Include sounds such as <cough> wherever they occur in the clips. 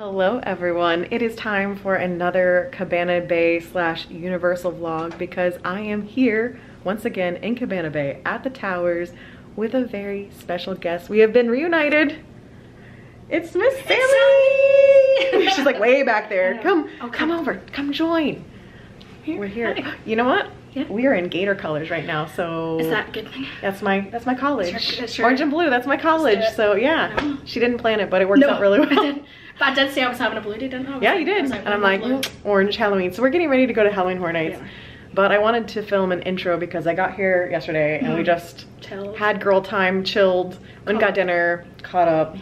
Hello everyone. It is time for another Cabana Bay slash Universal vlog because I am here once again in Cabana Bay at the towers with a very special guest. We have been reunited. It's Miss Sammie! <laughs> She's like way back there. Come, Okay. come over, come join. We're here. Hi. You know what? Yeah. We are in Gator colors right now, so Is that a good thing? that's my that's my college. Sure, sure. Orange and blue, that's my college. So yeah. No. She didn't plan it, but it worked out really well. I did say I was having a blue day, didn't I? I Yeah, like- you did. Was And I'm "Oh, like, "Mm, orange Halloween. So we're getting ready to go to Halloween Horror Nights. Yeah. But I wanted to film an intro because I got here yesterday and we just Chilled. had girl time, chilled, went and got dinner, caught up.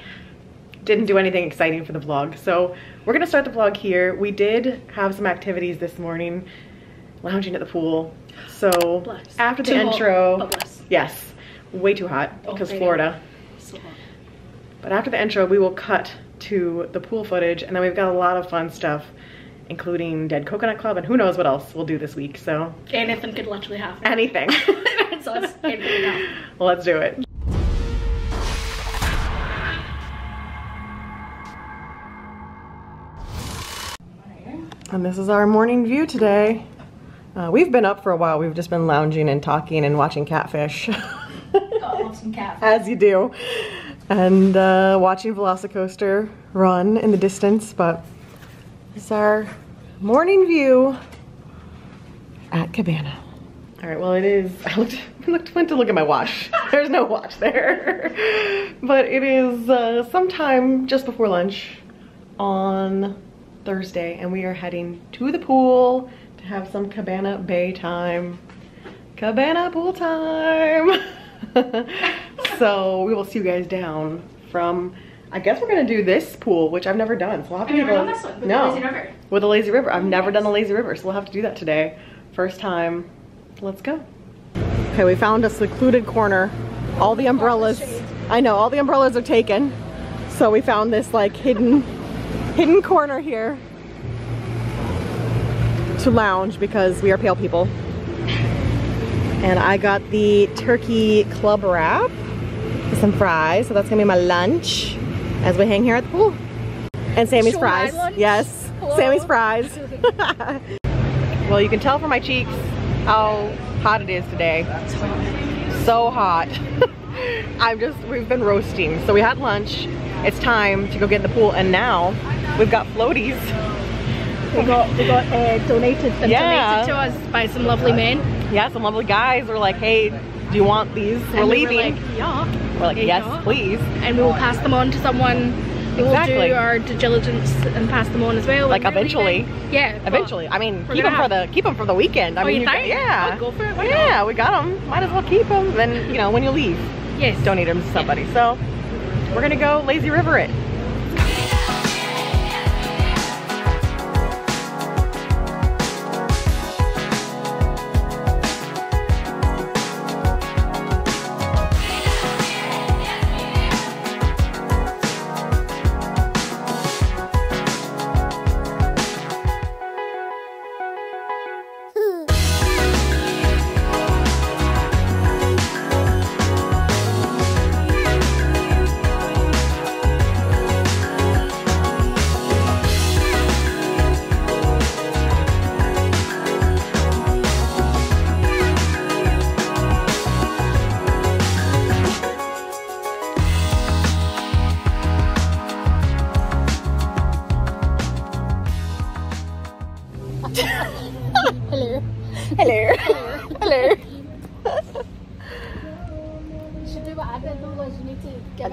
Didn't do anything exciting for the vlog. So we're gonna start the vlog here. We did have some activities this morning, lounging at the pool. So Bless. after the Too intro, bless. yes, way too hot Oh, because know. Florida. So hot. But after the intro, we will cut to the pool footage, and then we've got a lot of fun stuff, including Dead Coconut Club, and who knows what else we'll do this week. So Anything could literally happen. anything. <laughs> so it's <laughs> let's do it. And this is our morning view today. Uh, we've been up for a while. We've just been lounging and talking and watching catfish, <laughs> Oh, some cat. as you do, and uh, watching Velocicoaster run in the distance. But is our morning view at Cabana. All right, well it is, <laughs> I looked, I looked, went to look at my watch. <laughs> There's no watch there. <laughs> but it is uh, sometime just before lunch on Thursday and we are heading to the pool to have some Cabana Bay time. Cabana pool time. So we will see you guys down from, I guess we're gonna do this pool, which I've never done. So we'll have to Have you do done this one? With the lazy river? With a lazy river. I've never done a lazy river, so we'll have to do that today. First time. Let's go. Okay, we found a secluded corner. All the umbrellas. I know, all the umbrellas are taken. So we found this like hidden hidden corner here to lounge because we are pale people. And I got the turkey club wrap some fries. So that's gonna be my lunch as we hang here at the pool. And Sammie's fries. Yes, Hello? Sammie's fries. <laughs> well, you can tell from my cheeks how hot it is today. So hot. <laughs> I'm just, we've been roasting. So we had lunch. It's time to go get in the pool. And now we've got floaties. We got, we got uh, donated Yeah. donated to us by some lovely men. Yeah, some lovely guys were like, hey, do you want these? We're And we leaving. Were like, yeah. We're like, yes, go. please. And we will pass them on to someone. We will Exactly. do our due diligence and pass them on as well. Like eventually. leaving. Yeah. Eventually. I mean, keep them for the keep them for the weekend. I Oh, mean, you think? yeah. I'd go for it. Why not? yeah, we got them. Might as well keep them. Then, you know, when you leave, Yes. donate them to somebody. So, we're gonna go lazy river it.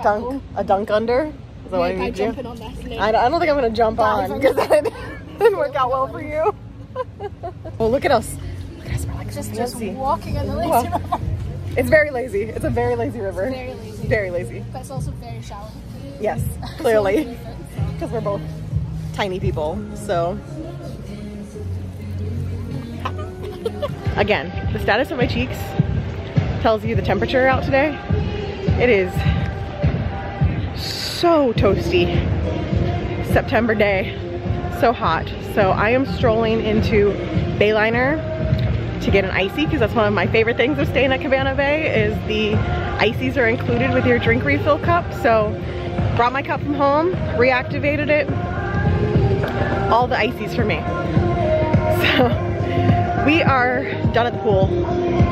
Dunk, a dunk under. Is that what I need jumping on this. and I don't, I don't think I'm gonna jump on Diving. because that <laughs> didn't work out well for you. <laughs> well, look at us. Look at us. We're like Just, just walking in the lazy Wow. river. It's very lazy. It's a very lazy river. Very lazy. Very lazy. But it's also very shallow. Yes, <laughs> clearly. Because we're both tiny people. So. Again, the status of my cheeks tells you the temperature out today. It is so toasty. September day. So hot. So I am strolling into Bayliner to get an icy because that's one of my favorite things of staying at Cabana Bay is the ices are included with your drink refill cup. So brought my cup from home, reactivated it, all the ices for me. <laughs> So we are done at the pool.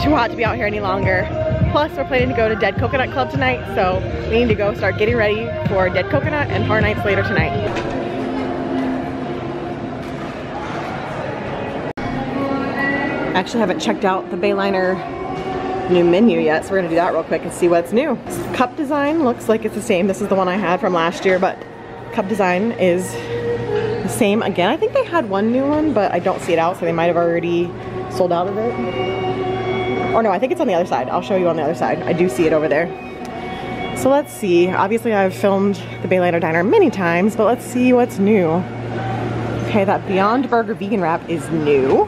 Too hot to be out here any longer. Plus we're planning to go to Dead Coconut Club tonight, so we need to go start getting ready for Dead Coconut and Horror Nights later tonight. Actually haven't checked out the Bayliner new menu yet, so we're gonna do that real quick and see what's new. Cup design looks like it's the same. This is the one I had from last year, but cup design is the same again. I think they had one new one, but I don't see it out, so they might have already sold out of it. Or no, I think it's on the other side. I'll show you on the other side. I do see it over there. So let's see. Obviously I've filmed the Bayliner Diner many times, but let's see what's new. Okay, that Beyond Burger vegan wrap is new.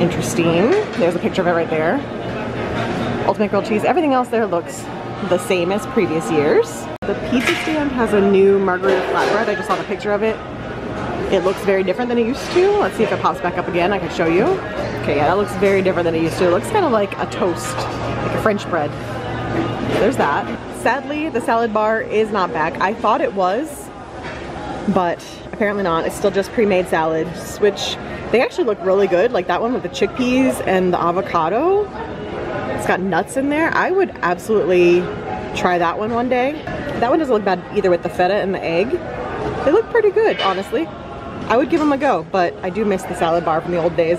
Interesting. There's a picture of it right there. Ultimate grilled cheese. Everything else there looks the same as previous years. The pizza stand has a new margarita flatbread. I just saw the picture of it. It looks very different than it used to. Let's see if it pops back up again. I can show you. Okay, yeah, that looks very different than it used to. It looks kind of like a toast, like a French bread. There's that. Sadly, the salad bar is not back. I thought it was, but apparently not. It's still just pre-made salads, which they actually look really good. Like that one with the chickpeas and the avocado. It's got nuts in there. I would absolutely try that one one day. That one doesn't look bad either with the feta and the egg. They look pretty good, honestly. I would give them a go, but I do miss the salad bar from the old days.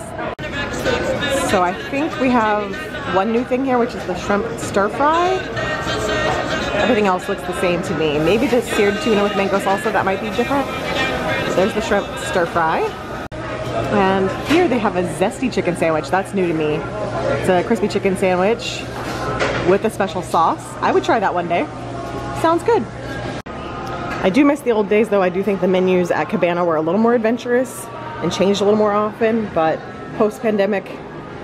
So I think we have one new thing here, which is the shrimp stir fry. Everything else looks the same to me. Maybe the seared tuna with mango salsa, that might be different. There's the shrimp stir fry. And here they have a zesty chicken sandwich. That's new to me. It's a crispy chicken sandwich with a special sauce. I would try that one day. Sounds good. I do miss the old days though. I do think the menus at Cabana were a little more adventurous and changed a little more often, but post-pandemic,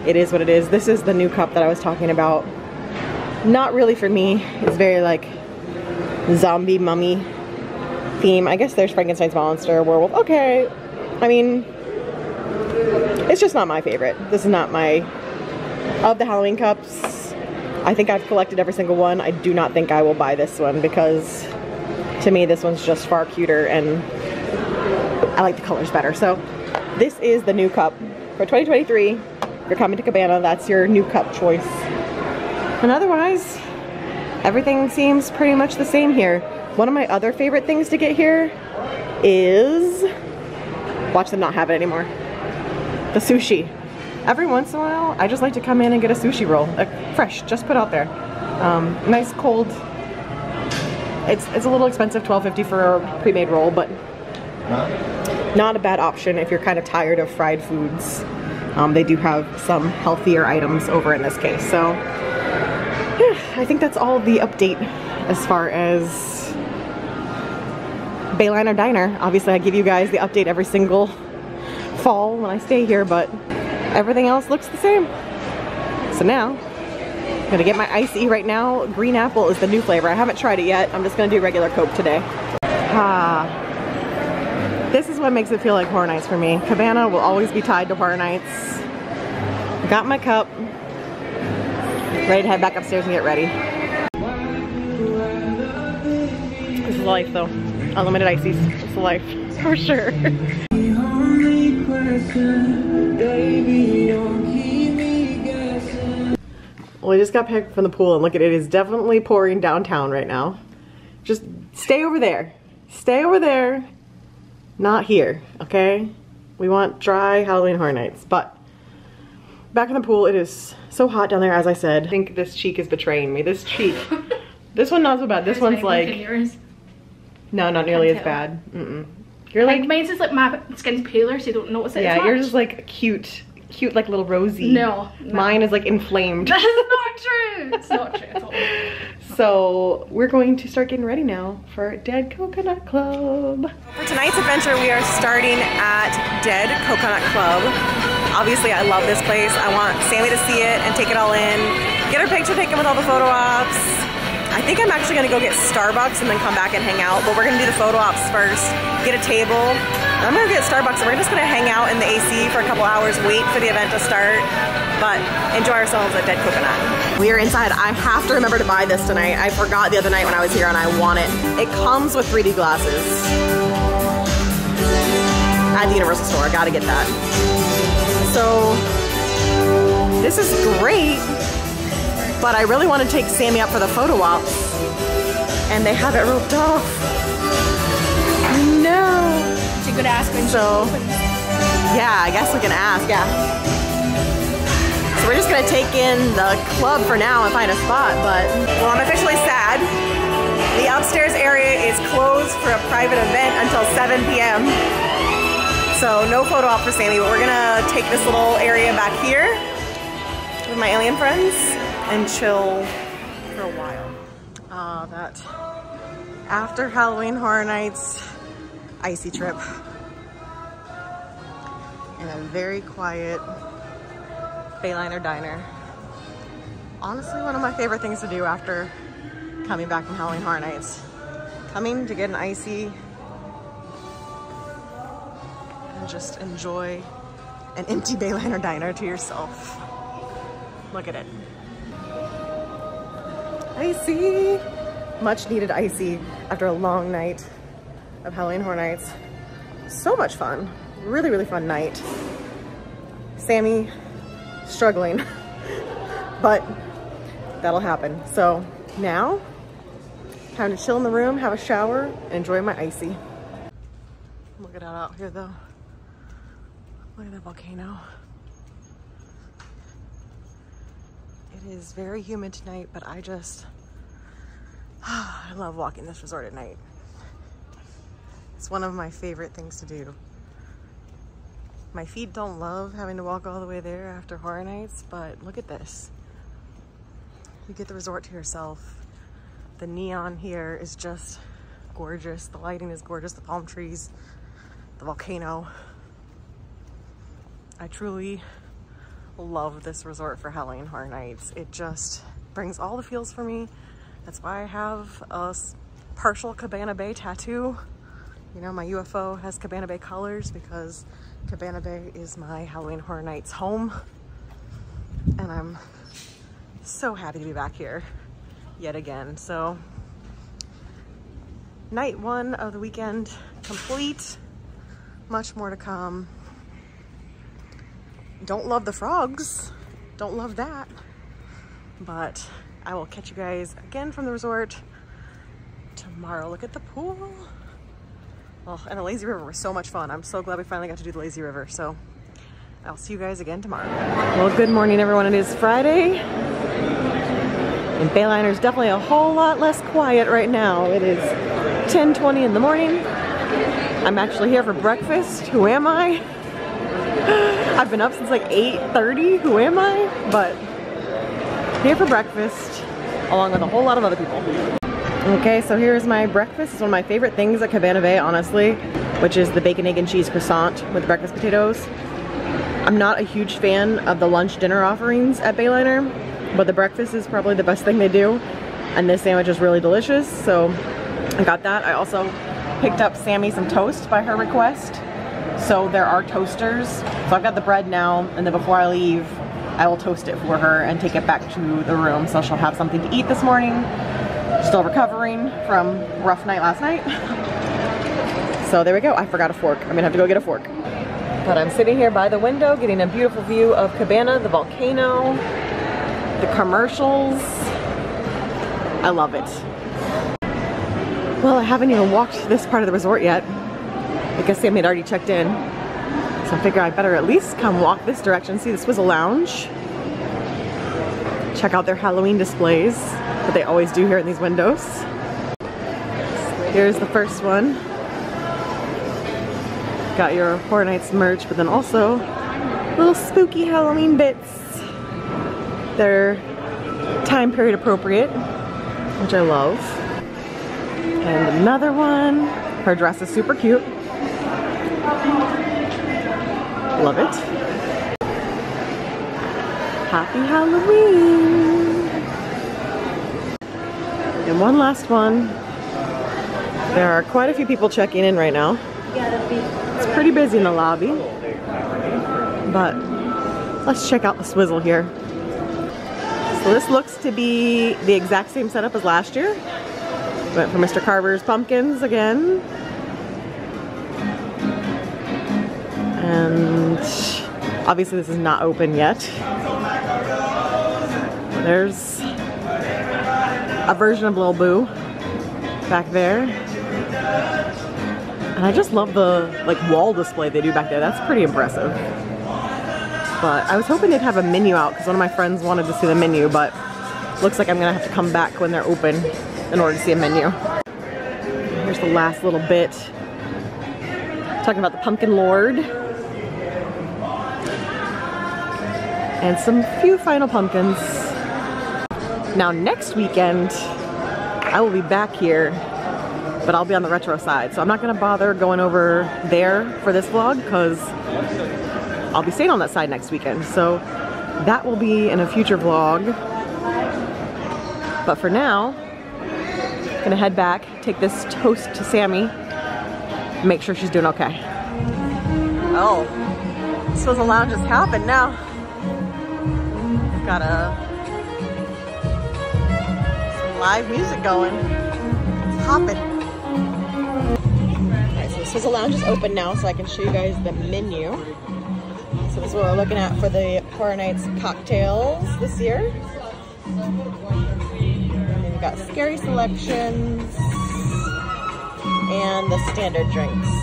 it is what it is. This is the new cup that I was talking about. Not really for me. It's very like zombie mummy theme. I guess there's Frankenstein's monster, werewolf. Okay. I mean, it's just not my favorite. This is not my, of the Halloween cups, I think I've collected every single one. I do not think I will buy this one because to me this one's just far cuter and I like the colors better. So this is the new cup for 2023. If you're coming to Cabana, that's your new cup choice. And otherwise, everything seems pretty much the same here. One of my other favorite things to get here is, watch them not have it anymore, the sushi. Every once in a while, I just like to come in and get a sushi roll, like fresh, just put out there. Um, nice cold, it's, it's a little expensive, $12.50 for a pre-made roll, but not a bad option if you're kind of tired of fried foods. Um, they do have some healthier items over in this case. So yeah, I think that's all the update as far as Bayliner Diner. Obviously I give you guys the update every single fall when I stay here, but everything else looks the same. So now, I'm gonna get my icy right now. Green apple is the new flavor. I haven't tried it yet. I'm just gonna do regular Coke today. Ah, this is what makes it feel like Horror Nights for me. Cabana will always be tied to Horror Nights. Got my cup. Ready to head back upstairs and get ready. This is life though. Unlimited ices. It's life. <laughs> For sure. Well, I just got back from the pool and look at it, it is definitely pouring downtown right now. Just stay over there. Stay over there. Not here, okay? We want dry Halloween Horror Nights, but back in the pool, it is so hot down there, as I said. I think this cheek is betraying me. This cheek, <laughs> this one not so bad. This one's like, yours. no, not nearly as bad. Mm-mm. You're Like like, mine's just like my skin's paler, so you don't notice it. yeah, yours is like cute, cute like little rosy. No, no. Mine is like inflamed. That's not true. It's not true at all. <laughs> So we're going to start getting ready now for Dead Coconut Club. For tonight's adventure, we are starting at Dead Coconut Club. Obviously, I love this place. I want Sammie to see it and take it all in, get her picture taken with all the photo ops. I think I'm actually gonna go get Starbucks and then come back and hang out, but we're gonna do the photo ops first, get a table. I'm gonna get Starbucks and we're just gonna hang out in the AC for a couple hours, wait for the event to start, but enjoy ourselves at Dead Coconut. We are inside. I have to remember to buy this tonight. I forgot the other night when I was here and I want it. It comes with 3D glasses. At the Universal store. I gotta get that. So this is great, but I really want to take Sammie up for the photo op. And they have it roped off. So could ask when So, yeah, I guess we can ask, yeah. So we're just gonna take in the club for now and find a spot, but well, I'm officially sad. The upstairs area is closed for a private event until 7 p.m. So no photo op for Sammie, but we're gonna take this little area back here with my alien friends and chill for a while. Ah, that after Halloween Horror Nights icy trip in a very quiet Bayliner diner. Honestly, one of my favorite things to do after coming back from Halloween Horror Nights. Coming to get an icy and just enjoy an empty Bayliner diner to yourself. Look at it. Icy! Much needed icy after a long night of Halloween Horror Nights. So much fun. Really, really fun night. Sammie struggling, <laughs> but that'll happen. So now, time to chill in the room, have a shower, and enjoy my icy. Look at that out here though. Look at that volcano. It is very humid tonight, but I just, <sighs> I love walking this resort at night. It's one of my favorite things to do. My feet don't love having to walk all the way there after horror nights, but look at this. You get the resort to yourself. The neon here is just gorgeous. The lighting is gorgeous, the palm trees, the volcano. I truly love this resort for Halloween Horror Nights. It just brings all the feels for me. That's why I have a partial Cabana Bay tattoo. You know, my UFO has Cabana Bay colors because Cabana Bay is my Halloween Horror Nights home. And I'm so happy to be back here yet again. So, night one of the weekend complete. Much more to come. Don't love the frogs. Don't love that. But I will catch you guys again from the resort tomorrow. Look at the pool. Oh, and the lazy river was so much fun. I'm so glad we finally got to do the lazy river. So I'll see you guys again tomorrow. Well, good morning, everyone. It is Friday. And Bayliner's definitely a whole lot less quiet right now. It is 10.20 in the morning. I'm actually here for breakfast. Who am I? <gasps> I've been up since like 8.30. Who am I? But here for breakfast, along with a whole lot of other people. Okay, so here's my breakfast. It's one of my favorite things at Cabana Bay, honestly, which is the bacon, egg, and cheese croissant with breakfast potatoes. I'm not a huge fan of the lunch dinner offerings at Bayliner, but the breakfast is probably the best thing they do. And this sandwich is really delicious, so I got that. I also picked up Sammie some toast by her request. So there are toasters. So I've got the bread now, and then before I leave, I will toast it for her and take it back to the room so she'll have something to eat this morning. Still recovering from rough night last night. So there we go. I forgot a fork. I'm gonna have to go get a fork. But I'm sitting here by the window getting a beautiful view of Cabana, the volcano, the commercials. I love it. Well, I haven't even walked this part of the resort yet. I guess Sammie had already checked in. So I figure I better at least come walk this direction, see the Swizzle Lounge. Check out their Halloween displays that they always do here in these windows. Here's the first one. Got your Horror Nights merch, but then also little spooky Halloween bits. They're time period appropriate, which I love. And another one. Her dress is super cute. Love it. Happy Halloween! And one last one. There are quite a few people checking in right now. It's pretty busy in the lobby. But let's check out the swizzle here. So this looks to be the exact same setup as last year. Went for Mr. Carver's pumpkins again. And obviously this is not open yet. There's a version of Lil Boo back there. And I just love the like wall display they do back there. That's pretty impressive. But I was hoping they'd have a menu out because one of my friends wanted to see the menu, but looks like I'm gonna have to come back when they're open in order to see a menu. Here's the last little bit. Talking about the Pumpkin Lord. And some few final pumpkins. Now next weekend, I will be back here, but I'll be on the retro side. So I'm not gonna bother going over there for this vlog because I'll be staying on that side next weekend. So that will be in a future vlog. But for now, I'm gonna head back, take this toast to Sammie, make sure she's doing okay. Oh, this was a lounge just happening now. Got a live music going. It's hopping. Alright, so Swizzle Lounge is open now so I can show you guys the menu. So this is what we're looking at for the Horror Nights cocktails this year. And then we've got scary selections and the standard drinks.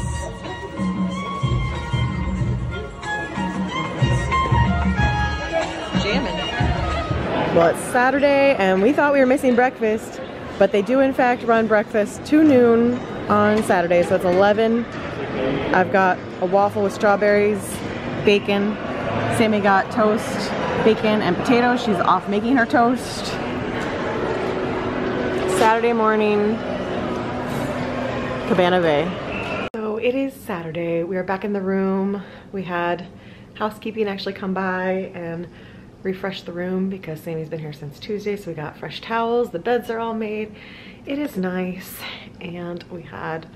Well, it's Saturday and we thought we were missing breakfast, but they do in fact run breakfast to noon on Saturday, so it's 11. I've got a waffle with strawberries, bacon. Sammie got toast, bacon, and potatoes. She's off making her toast. Saturday morning, Cabana Bay. So it is Saturday. We are back in the room. We had housekeeping actually come by and refresh the room because Sammie's been here since Tuesday. So we got fresh towels. The beds are all made. It is nice. And we had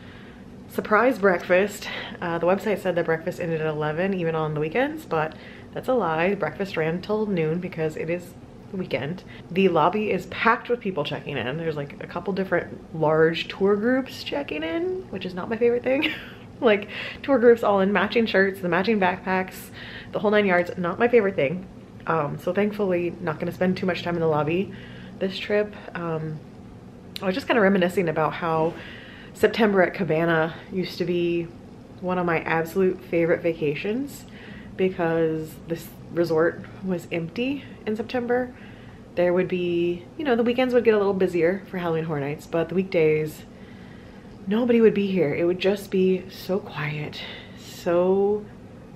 surprise breakfast. Uh, the website said that breakfast ended at 11 even on the weekends, but that's a lie. Breakfast ran till noon because it is the weekend. The lobby is packed with people checking in. There's like a couple different large tour groups checking in, which is not my favorite thing. <laughs> like tour groups all in matching shirts, the matching backpacks, the whole nine yards, not my favorite thing. Um, so thankfully not gonna spend too much time in the lobby this trip. Um, I was just kind of reminiscing about how September at Cabana used to be one of my absolute favorite vacations because this resort was empty in September. There would be, you know, the weekends would get a little busier for Halloween Horror Nights, but the weekdays, nobody would be here. It would just be so quiet, so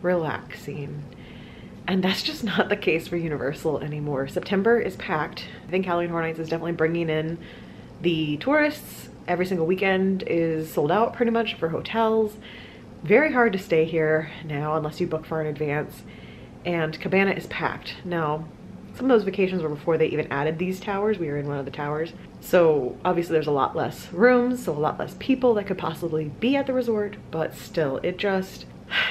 relaxing. And that's just not the case for Universal anymore. September is packed. I think Halloween Horror Nights is definitely bringing in the tourists. Every single weekend is sold out pretty much for hotels. Very hard to stay here now unless you book far in advance. And Cabana is packed. Now, some of those vacations were before they even added these towers. We were in one of the towers. So obviously there's a lot less rooms, so a lot less people that could possibly be at the resort, but still, it just,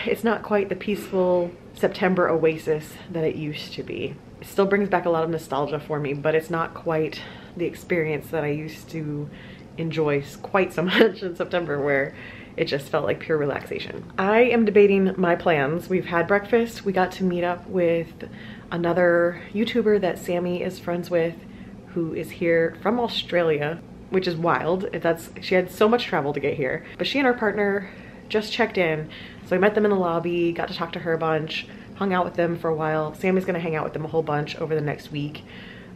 it's not quite the peaceful September oasis that it used to be. It still brings back a lot of nostalgia for me, but it's not quite the experience that I used to enjoy quite so <laughs> much in September where it just felt like pure relaxation. I am debating my plans. We've had breakfast. We got to meet up with another YouTuber that Sammie is friends with who is here from Australia, which is wild. That's She had so much travel to get here. But she and her partner just checked in. So I met them in the lobby, got to talk to her a bunch, hung out with them for a while. Sammie's gonna hang out with them a whole bunch over the next week.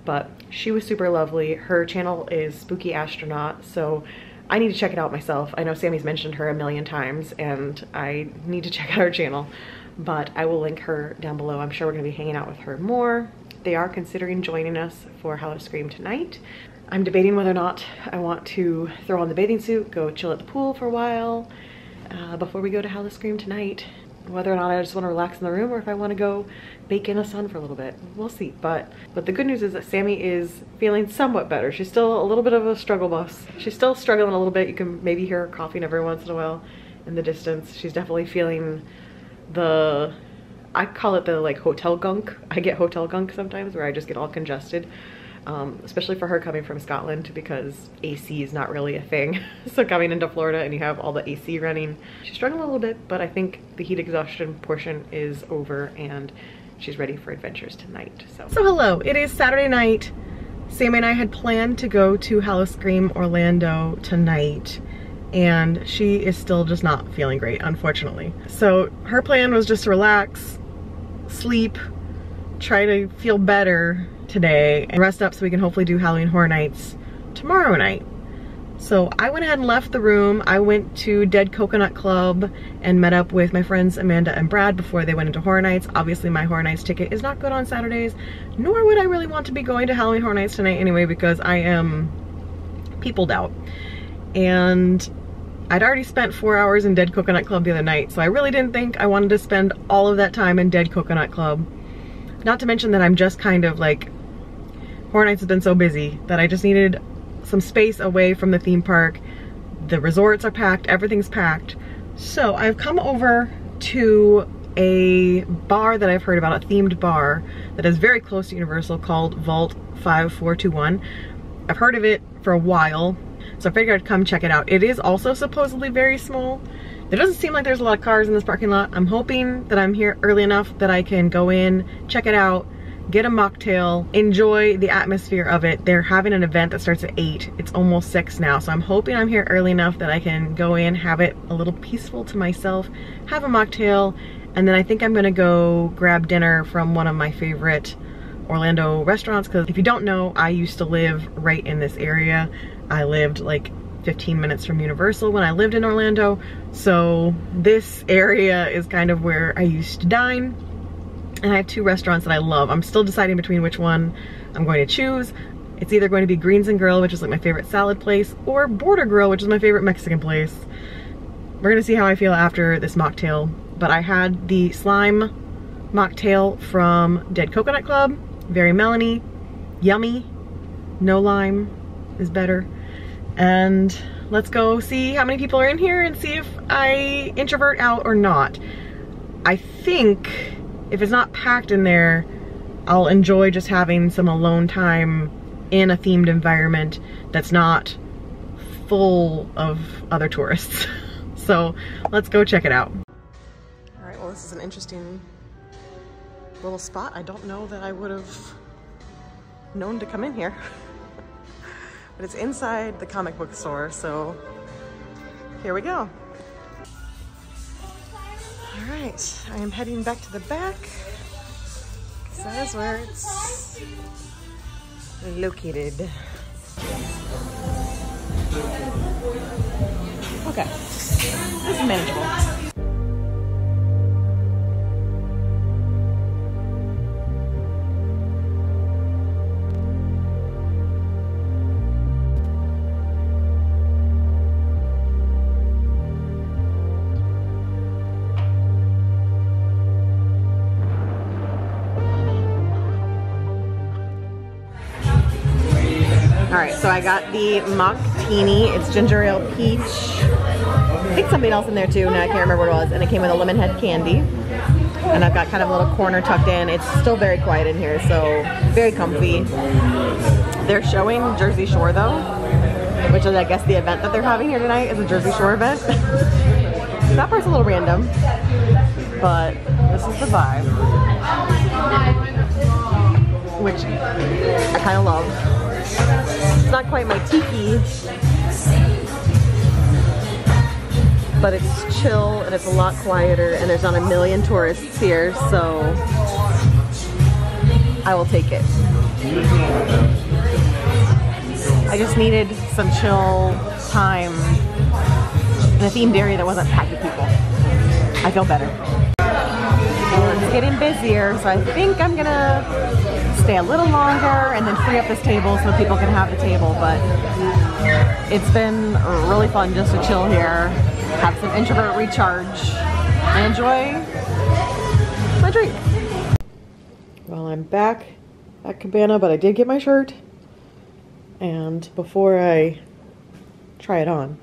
But she was super lovely. Her channel is Spooky Astronaut, so I need to check it out myself. I know Sammy's mentioned her a million times and I need to <laughs> check out her channel, but I will link her down below. I'm sure we're gonna be hanging out with her more. They are considering joining us for Howl-O-Scream tonight. I'm debating whether or not I want to throw on the bathing suit, go chill at the pool for a while uh, before we go to Howl-O-Scream tonight. Whether or not I just want to relax in the room or if I want to go bake in the sun for a little bit. We'll see. But but the good news is that Sammie is feeling somewhat better. She's still a little bit of a struggle bus. She's still struggling a little bit. You can maybe hear her coughing every once in a while in the distance. She's definitely feeling the I call it the like hotel gunk. I get hotel gunk sometimes where I just get all congested. Um, especially for her coming from Scotland because AC is not really a thing. <laughs> so coming into Florida and you have all the AC running, she's struggling a little bit, but I think the heat exhaustion portion is over and she's ready for adventures tonight. So, so hello, it is Saturday night. Sam and I had planned to go to Howl-O-Scream Orlando tonight and she is still just not feeling great, unfortunately. So her plan was just to relax, sleep, try to feel better today, and rest up so we can hopefully do Halloween Horror Nights tomorrow night. So I went ahead and left the room. I went to Dead Coconut Club and met up with my friends Amanda and Brad before they went into Horror Nights. Obviously my Horror Nights ticket is not good on Saturdays, nor would I really want to be going to Halloween Horror Nights tonight anyway because I am peopled out. And I'd already spent four hours in Dead Coconut Club the other night, so I really didn't think I wanted to spend all of that time in Dead Coconut Club. Not to mention that I'm just kind of like, Horror Nights has been so busy that I just needed some space away from the theme park. The resorts are packed, everything's packed. So I've come over to a bar that I've heard about, a themed bar that is very close to Universal called Vault 5421. I've heard of it for a while, so I figured I'd come check it out. It is also supposedly very small. There doesn't seem like there's a lot of cars in this parking lot. I'm hoping that I'm here early enough that I can go in, check it out, get a mocktail, enjoy the atmosphere of it. They're having an event that starts at 8. It's almost 6 now, so I'm hoping I'm here early enough that I can go in, have it a little peaceful to myself, have a mocktail, and then I think I'm gonna go grab dinner from one of my favorite Orlando restaurants because if you don't know, I used to live right in this area. I lived like 15 minutes from Universal when I lived in Orlando. So this area is kind of where I used to dine. And I have two restaurants that I love. I'm still deciding between which one I'm going to choose. It's either going to be Greens and Grill, which is like my favorite salad place, or Border Grill, which is my favorite Mexican place. We're gonna see how I feel after this mocktail. But I had the slime mocktail from Dead Coconut Club. Very melony, yummy, no lime is better and let's go see how many people are in here and see if I introvert out or not. I think if it's not packed in there, I'll enjoy just having some alone time in a themed environment that's not full of other tourists. <laughs> so let's go check it out. All right, well this is an interesting little spot. I don't know that I would have known to come in here. <laughs> but it's inside the comic book store, so here we go. All right, I am heading back to the back. That is where it's located. Okay, this is manageable. So I got the Mocktini. It's ginger ale peach. I think something else in there too. Now I can't remember what it was. And it came with a lemon head candy. And I've got kind of a little corner tucked in. It's still very quiet in here, so very comfy. They're showing Jersey Shore though, which is I guess the event that they're having here tonight is a Jersey Shore event. <laughs> that part's a little random, but this is the vibe. Which I kind of love. It's not quite my tiki, but it's chill and it's a lot quieter and there's not a million tourists here, so I will take it. I just needed some chill time in a themed area that wasn't packed with people. I feel better. it's getting busier, so I think I'm gonna stay a little longer and then free up this table so people can have the table. But it's been really fun just to chill here, have some introvert recharge, and enjoy my drink. Well, I'm back at Cabana, but I did get my shirt. And before I try it on,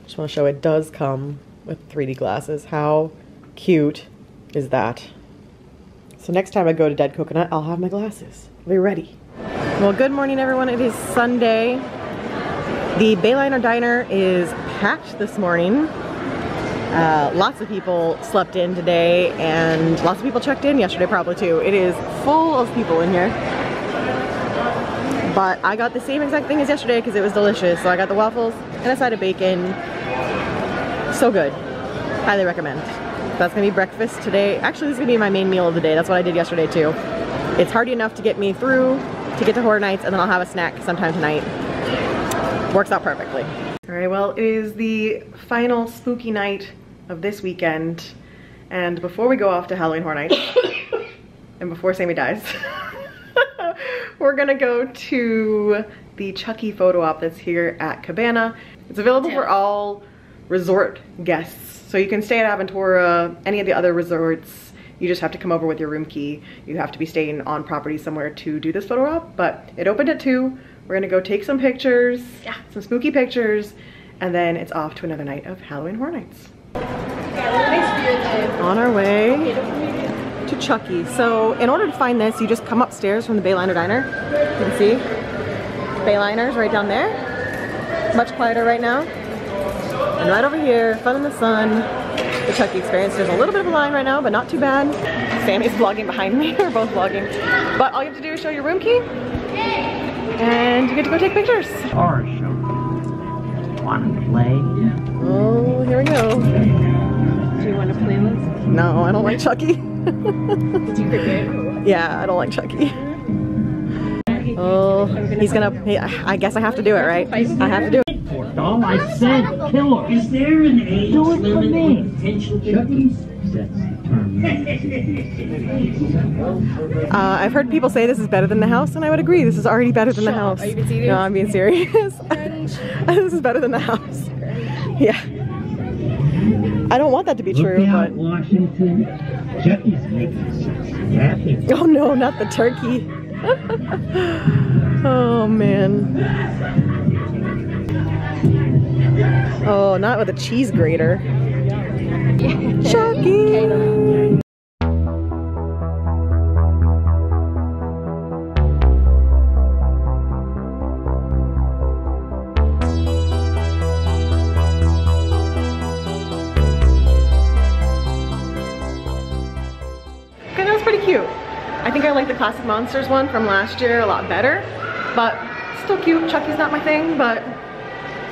I just want to show it does come with 3D glasses. How cute is that? So next time I go to Dead Coconut, I'll have my glasses. I'll be ready. Well, good morning everyone. It is Sunday. The Bayliner Diner is packed this morning. Uh, lots of people slept in today and lots of people checked in yesterday probably too. It is full of people in here. But I got the same exact thing as yesterday because it was delicious. So I got the waffles and a side of bacon. So good. Highly recommend. That's gonna be breakfast today. Actually, this is gonna be my main meal of the day. That's what I did yesterday too. It's hearty enough to get me through to get to Horror Nights and then I'll have a snack sometime tonight. Works out perfectly. All right, well, it is the final spooky night of this weekend. And before we go off to Halloween Horror Nights, <coughs> and before Sammie dies, <laughs> we're gonna go to the Chucky photo op that's here at Cabana. It's available for all resort guests. So you can stay at Aventura, any of the other resorts, you just have to come over with your room key. You have to be staying on property somewhere to do this photo op, but it opened at 2. We're gonna go take some pictures, yeah. some spooky pictures, and then it's off to another night of Halloween Horror Nights. On our way to Chucky. So in order to find this, you just come upstairs from the Bayliner Diner. You can see Bayliner's right down there. Much quieter right now. And right over here, fun in the sun, the Chucky experience. There's a little bit of a line right now, but not too bad. Sammie's vlogging behind me. <laughs> We're both vlogging. But all you have to do is show your room key, and you get to go take pictures. Horror show. Want to play? Oh, here we go. Do you want a playlist? No, I don't like Chucky. <laughs> Did you forget? yeah, I don't like Chucky. <laughs> Oh, he's gonna, he, I guess I have to do it, right? I have to do it. Doll, I said killer. Is there an age do it limit on potential Chucky's? Uh, I've heard people say this is better than the house, and I would agree. This is already better than the house. Are you? No, I'm being serious. <laughs> this is better than the house. Yeah. I don't want that to be Look true, out, but Washington. Chucky's making sexy happy. oh no, not the turkey. <laughs> oh man. Oh, not with a cheese grater. Chucky. Okay, that was pretty cute. I think I like the Classic Monsters one from last year a lot better, but still cute. Chucky's not my thing, but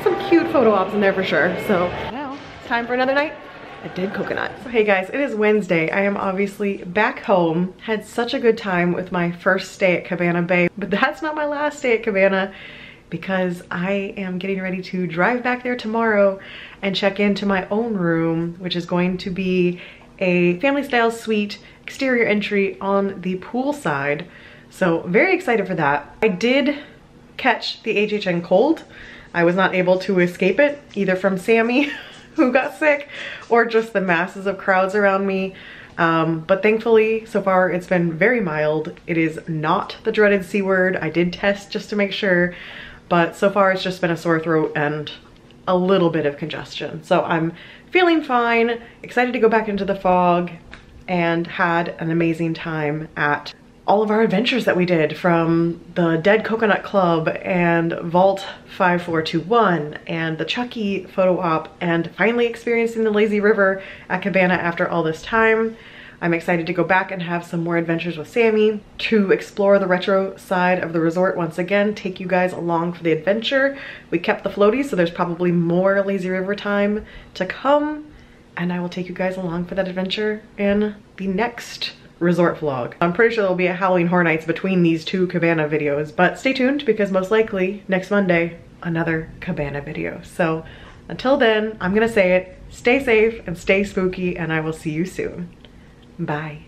some cute photo ops in there for sure. So now it's time for another night at Dead Coconut. So hey guys, it is Wednesday. I am obviously back home. Had such a good time with my first stay at Cabana Bay, but that's not my last stay at Cabana because I am getting ready to drive back there tomorrow and check into my own room, which is going to be a family style suite exterior entry on the pool side. So very excited for that. I did catch the HHN cold. I was not able to escape it either from Sammie <laughs> who got sick or just the masses of crowds around me. Um, but thankfully, so far it's been very mild. It is not the dreaded C word. I did test just to make sure, but so far it's just been a sore throat and a little bit of congestion. So I'm feeling fine, excited to go back into the fog, and had an amazing time at all of our adventures that we did from the Dead Coconut Club and Vault 5421 and the Chucky photo op and finally experiencing the lazy river at Cabana after all this time. I'm excited to go back and have some more adventures with Sammie to explore the retro side of the resort once again, take you guys along for the adventure. We kept the floaties, so there's probably more lazy river time to come and I will take you guys along for that adventure in the next resort vlog. I'm pretty sure there'll be a Halloween Horror Nights between these two Cabana videos, but stay tuned because most likely next Monday, another Cabana video. So until then, I'm gonna say it, stay safe and stay spooky and I will see you soon. Bye.